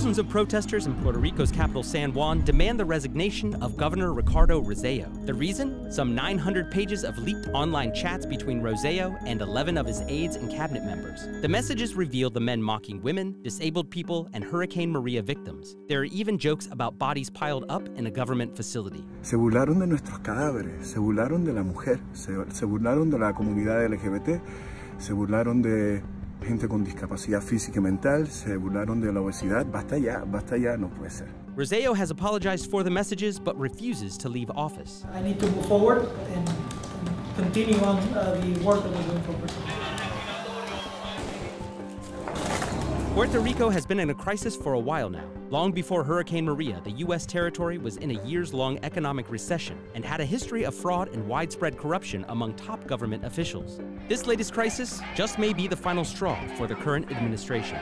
Thousands of protesters in Puerto Rico's capital, San Juan, demand the resignation of Governor Ricardo Rosselló. The reason? Some 900 pages of leaked online chats between Rosselló and 11 of his aides and cabinet members. The messages reveal the men mocking women, disabled people, and Hurricane Maria victims. There are even jokes about bodies piled up in a government facility. Se burlaron de nuestros cadáveres, se burlaron de la mujer, se, se burlaron de la comunidad LGBT, se burlaron de gente con discapacidad física y mental, se burlaron de la obesidad. Basta ya, basta ya, no puede ser. Rosselló has apologized for the messages but refuses to leave office. I need to move forward and, and continue on uh, the work that we're doing for Puerto Puerto Rico has been in a crisis for a while now. Long before Hurricane Maria, the U.S. territory was in a years long economic recession and had a history of fraud and widespread corruption among top government officials. This latest crisis just may be the final straw for the current administration.